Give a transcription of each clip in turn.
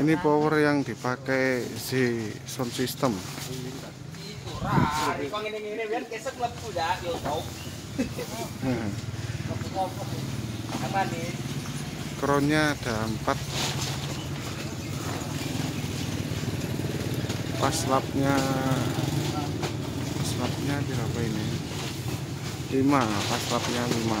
Ini power yang dipakai si sound system. Kronnya ada empat. Pas lapnya, pas lapnya berapa ini? Lima, pas lapnya lima.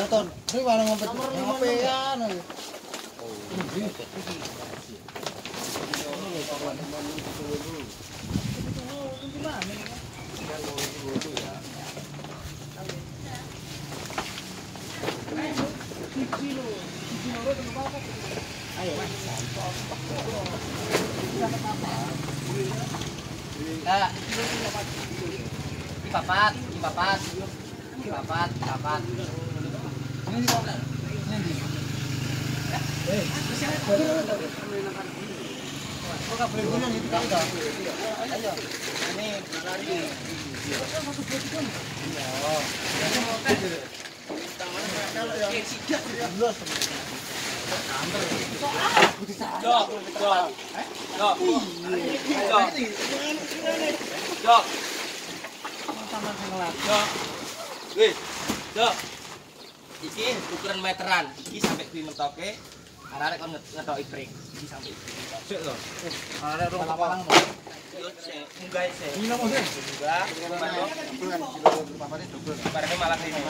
Saton. Ini malah ngompet. Ngopean. Enggak. Ipapat, ipapat. Ipapat, ipapat. Ayo. Ini lagi. Jok, jok. Jok. Jok. Iki ukuran meteran. Iki sampai kuwi mentoke. Arek kon ngetoki brake. Iki sampai. Sik lho. Ada rong kapalang. Yo sik, munggah sik. Ini nomor sih. Munggah. Barangnya malah ini.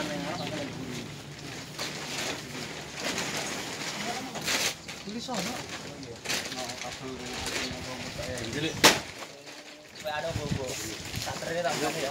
Tulis sono. Supaya ada bobo. Tak ya.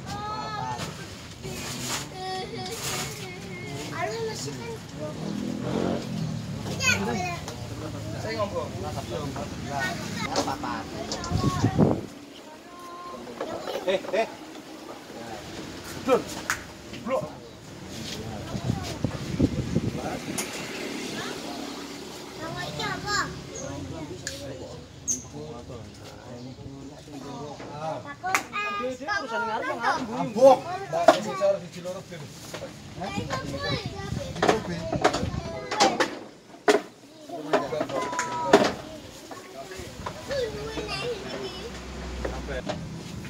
Saya ngomong. Eh, eh. Dur. Blok.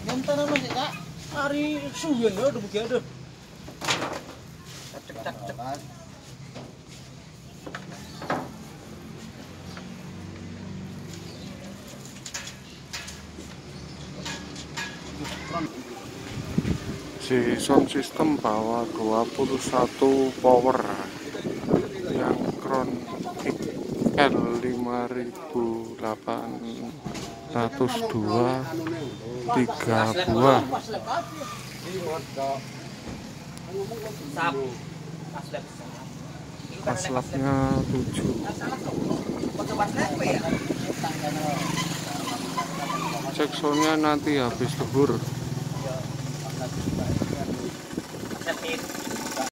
Nonton apa sih, Kak? Hari suwen ya udah begitu. Cek cek cek. Si sound system bawa 21 power yang Crown L 5802 tiga buah Sap. Aslep. pas lapnya 7 Pakai waslep ya? cek soundnya nanti habis sakit sakit